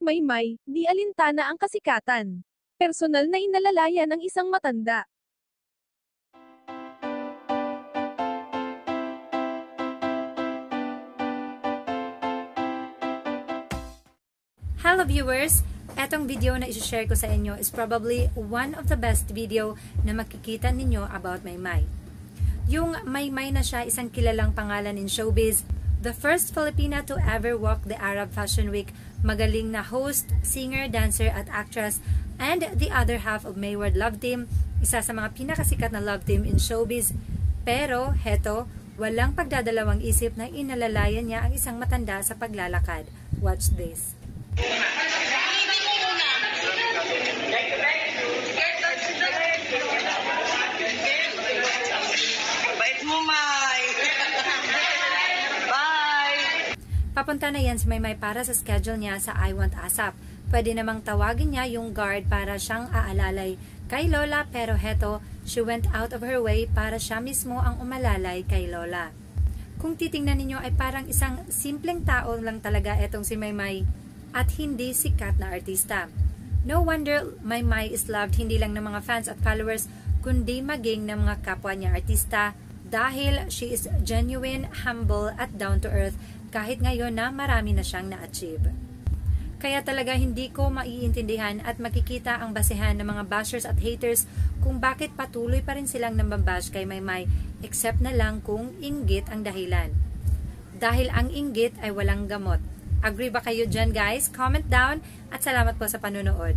Maymay, di alintana ang kasikatan. Personal na inalalayan ng isang matanda. Hello viewers! Etong video na isi-share ko sa inyo is probably one of the best video na makikita ninyo about Maymay. Yung Maymay na siya isang kilalang pangalan in showbiz, the first Filipina to ever walk the Arab Fashion Week, magaling na host, singer, dancer at actress, and the other half of Mayward Love Team, isa sa mga pinakasikat na love team in showbiz. Pero, heto, walang pagdadalawang isip na inalalayan niya ang isang matanda sa paglalakad. Watch this. Papunta na yan si Maymay para sa schedule niya sa I Want ASAP. Pwede namang tawagin niya yung guard para siyang aalalay kay Lola pero heto, she went out of her way para siya mismo ang umalalay kay Lola. Kung titingnan ninyo ay parang isang simpleng tao lang talaga etong si Maymay at hindi sikat na artista. No wonder Maymay is loved hindi lang ng mga fans at followers kundi maging ng mga kapwa niya artista dahil she is genuine, humble at down to earth kahit ngayon na marami na siyang na-achieve. Kaya talaga hindi ko maiintindihan at makikita ang basehan ng mga bashers at haters kung bakit patuloy pa rin silang nambabash kay Maymay except na lang kung inggit ang dahilan. Dahil ang inggit ay walang gamot. Agree ba kayo dyan guys? Comment down at salamat po sa panunood.